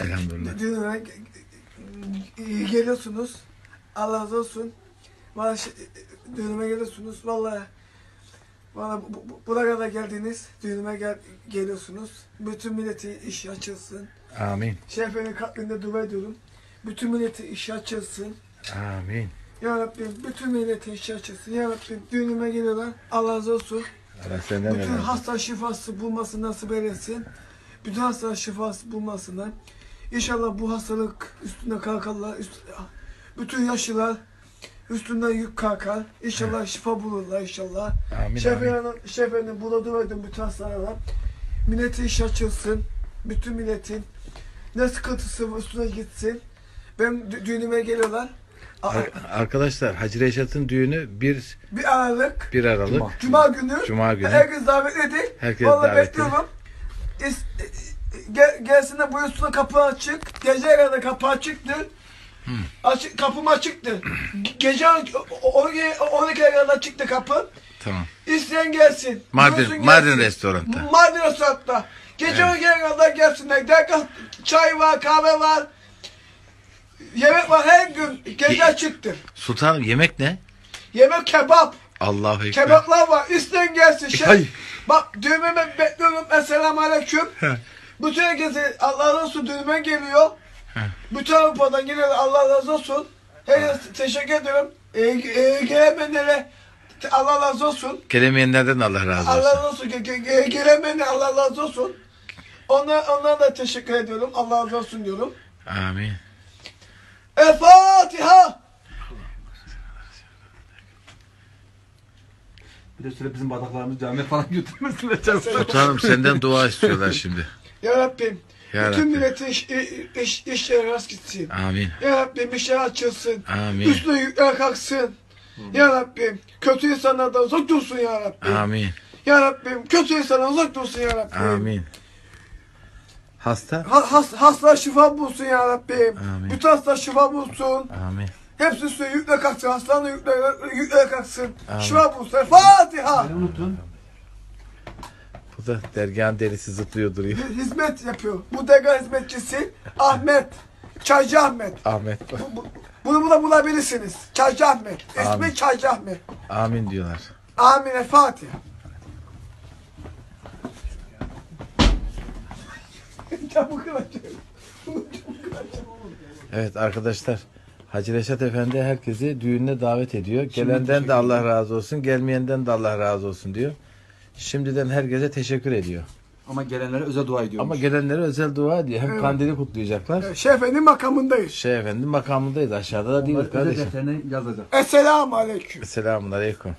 Elhamdülillah. İyi geliyorsunuz. Allah razı olsun. Valla şey, düğünüme geliyorsunuz. Vallahi bu, buraya kadar geldiniz. Düğünüme gel, geliyorsunuz. Bütün milleti iş açılsın. Amin. Şefenin katlinde dua ediyorum. Bütün milleti iş açılsın. Amin. Ya Rabbim bütün milleti iş açılsın. Ya Rabbim düğünüme geliyorlar. Allah razı olsun. Allah senden Bütün hasta şifası bulması nasip eylesin. Bütün hasta şifası bulmasına. İnşallah bu hastalık üstüne kalkarlar. Üst, bütün yaşlılar üstünden yük kalkar. İnşallah şifa bulurlar inşallah. Amin. amin. Şefe'nin şefe'nin buladı verdim bütün hastalara. Milletin iş açılsın. Bütün milletin ne sıkıntısı üstüne gitsin. Ben dü- düğünüme geliyorlar. A- Ar- Arkadaşlar Hacı Reşat'ın düğünü 1 Bir Aralık 1 Aralık Cuma günü. Cuma günü. Herkes davetlidir. Herkes Vallahi davetli. bekliyorum. İs- gel, gelsinler buyursunlar kapı açık. Gece kadar kapı açıktır. Açık, kapım açıktır. Ge- Gece 12, 12'ye kadar açıktı kapı. Tamam. İsteyen gelsin. Buyursun Mardin gelsin. Mardin restoranda. Mardin restoranda. Gece Evet. 12'ye kadar gelsinler. Derken çay var, kahve var. Yemek var her gün. Gece açıktır. Sultanım yemek ne? Yemek kebap. Allahu ekber. Kebaplar var. İsteyen gelsin. Şey, Hay. bak düğmeme bekliyorum. Esselamu aleyküm. Bütün herkese Allah razı olsun düğüme geliyor. Bütün Avrupa'dan geliyor. Allah razı olsun. Herkese teşekkür ediyorum. Ee, e, gelemeyenlere Allah razı olsun. Gelemeyenlerden Allah razı Allah olsun. razı olsun. Ge- ge- ge- Gelemeyenlere Allah razı olsun. Ona, onlara da teşekkür ediyorum. Allah razı olsun diyorum. Amin. El Fatiha. Bir de şöyle bizim bardaklarımızı camiye falan götürmesinler. Sultanım senden dua istiyorlar şimdi. Ya Rabbim. Ya bütün milletin iş, iş, işleri rast gitsin. Amin. Ya Rabbim işler açılsın. Amin. Üstüne yükler kalksın. Ya Rabbim kötü insanlardan uzak dursun ya Rabbim. Amin. Ya Rabbim kötü insanlardan uzak dursun ya Rabbim. Amin. Hasta? Ha, has, hasta şifa bulsun ya Rabbim. Amin. Bütün hasta şifa bulsun. Amin. Hepsi üstüne yükle kalksın. Hastanın yükle, yükle kalksın. Amin. Şifa bulsun. Fatiha. Beni unutun. Da dergahın derisi zıplıyor duruyor. Hizmet yapıyor. Bu dega hizmetçisi Ahmet. Çaycı Ahmet. Ahmet. Bu- bu- Bunu buna bulabilirsiniz. Çaycı Ahmet. İsmi Amin. Çaycı Ahmet. Amin diyorlar. Amin. El Fatiha. Çabuk kılacak. Evet arkadaşlar. Hacı Reşat Efendi herkesi düğününe davet ediyor. Gelenden de Allah razı olsun, gelmeyenden de Allah razı olsun diyor. Şimdiden herkese teşekkür ediyor. Ama gelenlere özel dua ediyorum. Ama gelenlere özel dua ediyor. Hem Evet. kandili kutlayacaklar. Şefenin makamındayız. Şey efendim makamındayız. Aşağıda da değiliz Onlar özel kardeşim. defterine yazacak. Esselamu Aleyküm. Selamun Aleyküm.